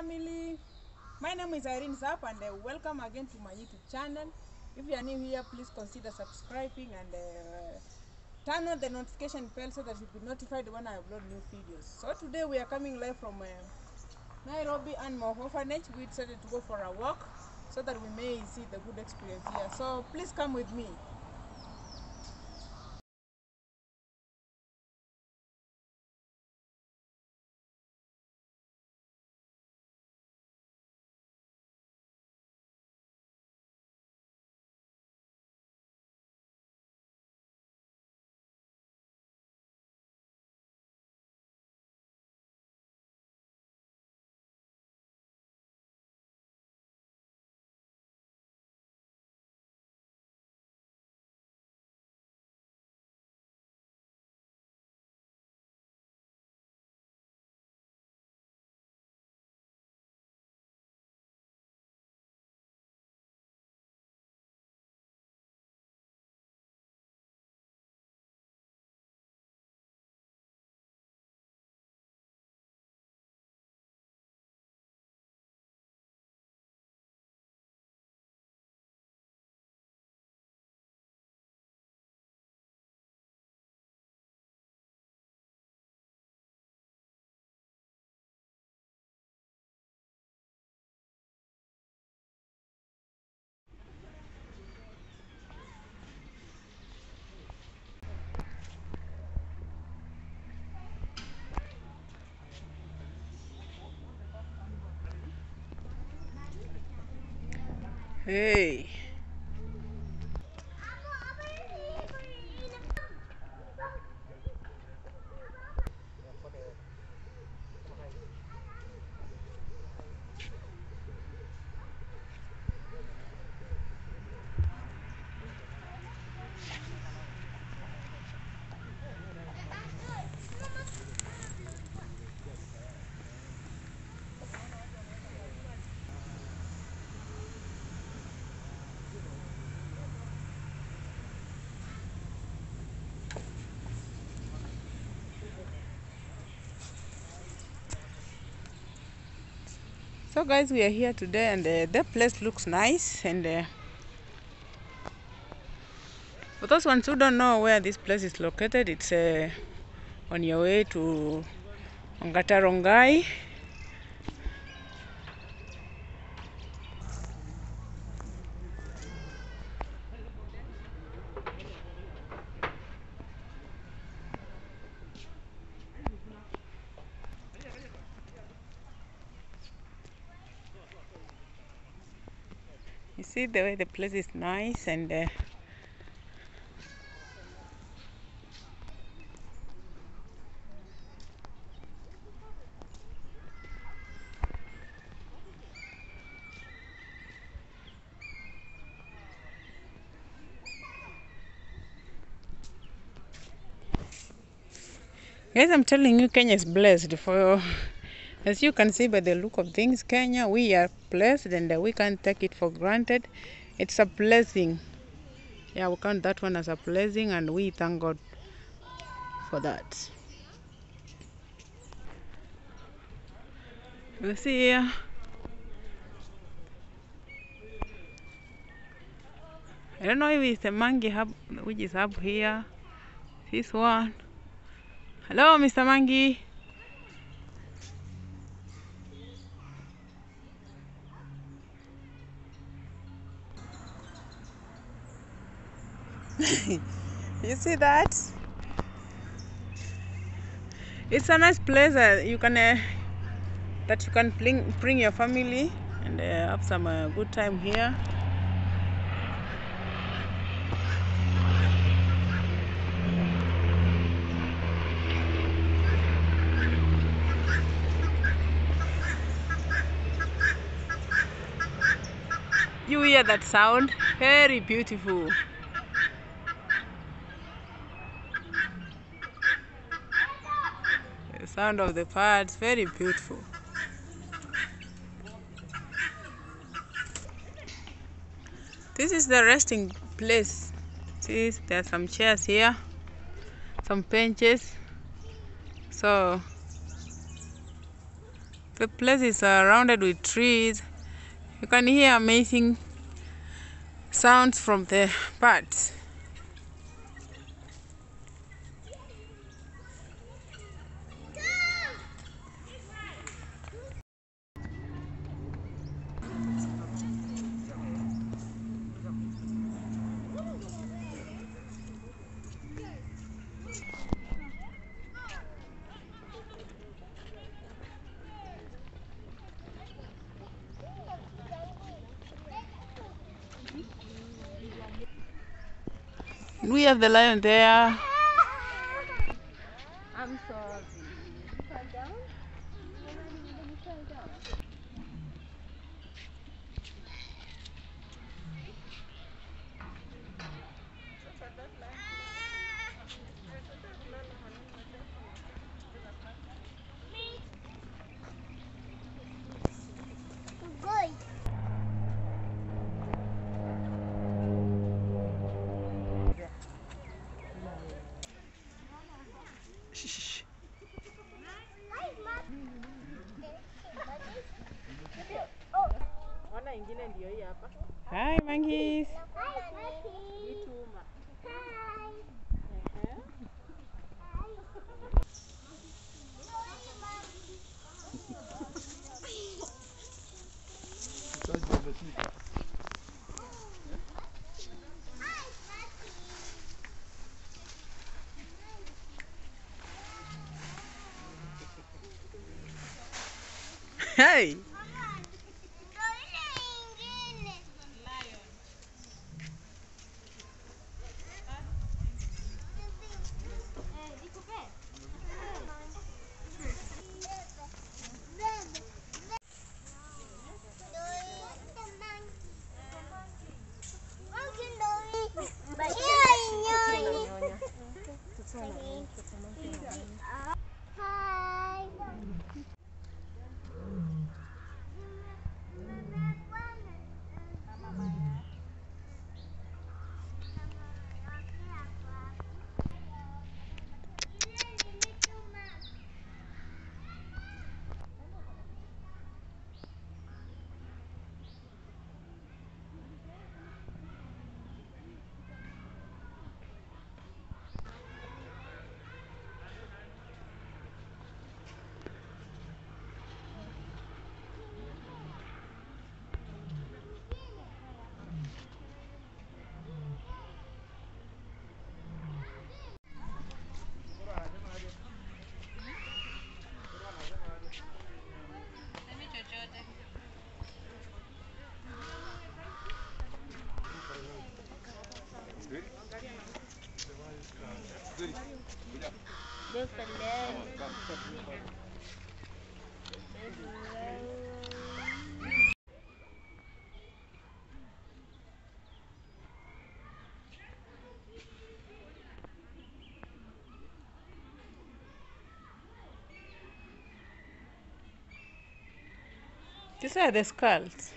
family. My name is Irene Zab and uh, welcome again to my YouTube channel. If you are new here, please consider subscribing and uh, turn on the notification bell so that you'll be notified when I upload new videos. So today we are coming live from uh, Nairobi Animal Orphanage. We decided to go for a walk so that we may see the good experience here. So please come with me. Hey. So guys, we are here today and uh, the place looks nice and uh, for those ones who don't know where this place is located, it's uh, on your way to Ongatarongai. You see the way the place is nice and uh, Guys, I'm telling you, Kenya is blessed. For as you can see by the look of things, Kenya, we are blessed, and we can't take it for granted. It's a blessing. Yeah, we count that one as a blessing, and we thank God for that. You see here. I don't know if it's the mangi hub, which is up here. This one. Hello, Mr. Mangi. See that? It's a nice place uh, you can uh, that you can bring bring your family and uh, have some uh, good time here. You hear that sound? Very beautiful. sound of the parrots, very beautiful. This is the resting place. See, there are some chairs here, some benches. So the place is surrounded with trees. You can hear amazing sounds from the birds. We have the lion there. I'm sorry. Hey! These are the skulls.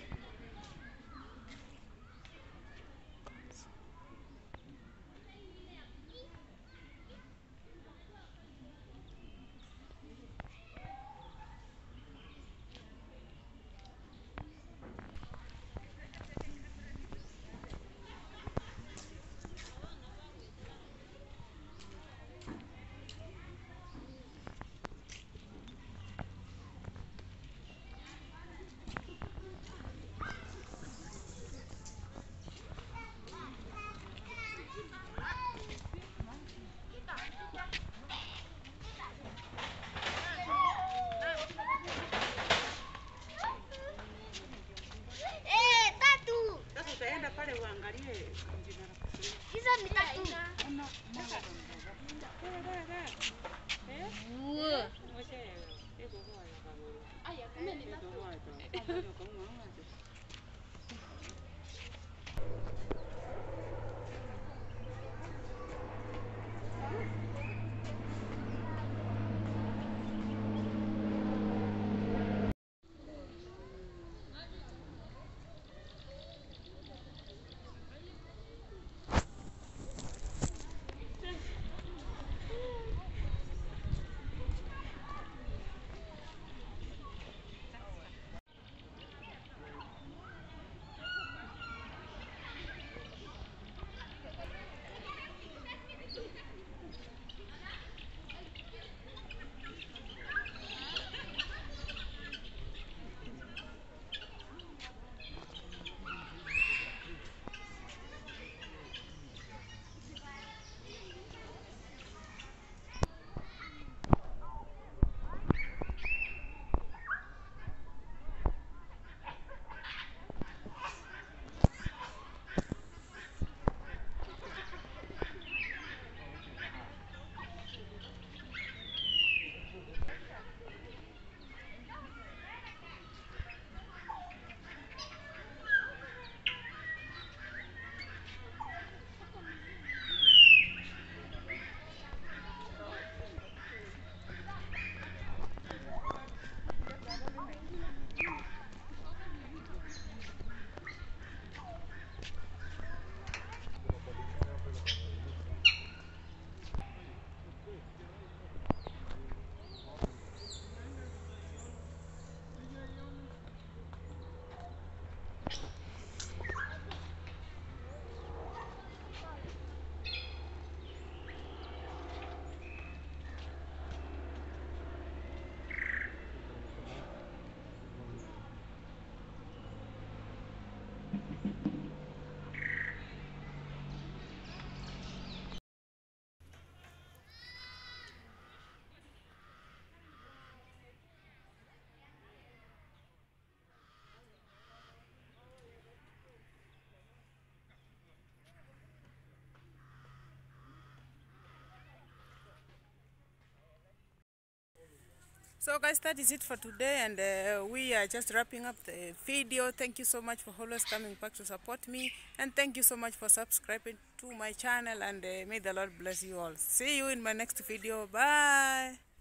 So guys, that is it for today and uh, we are just wrapping up the video. Thank you so much for always coming back to support me and thank you so much for subscribing to my channel and uh, may the Lord bless you all. See you in my next video. Bye.